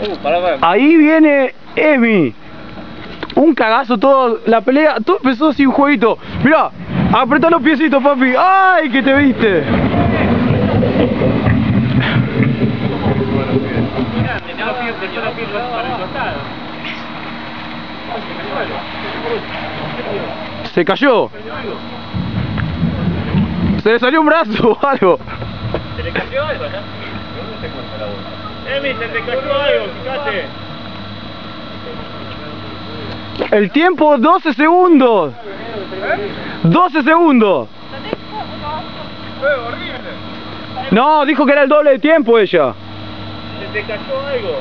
Uh. Ahí viene Emi. Un cagazo todo, la pelea, todo empezó así un jueguito. Mirá, apretá los piecitos, papi. ¡Ay, que te viste! Se cayó. Se le salió un brazo o algo. ¿Se le cayó algo, no? Emi, se te cayó algo, fíjate. El tiempo 12 segundos. 12 segundos. No, dijo que era el doble de tiempo ella. Se te cayó algo.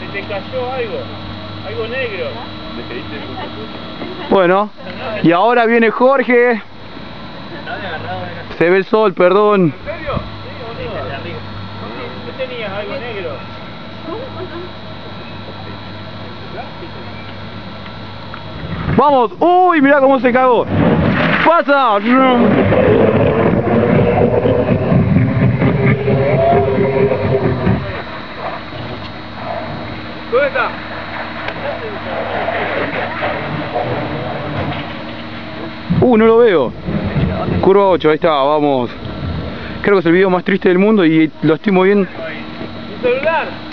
Se te cayó algo. Algo negro. Bueno, y ahora viene Jorge. Se ve el sol, perdón. Tenías? Algo negro. Vamos. Uy, mira cómo se cagó. Pasa. ¿Dónde está? Uh, no lo veo. Curva 8, ahí está, vamos. Creo que es el video más triste del mundo y lo estoy moviendo. ¿Un celular?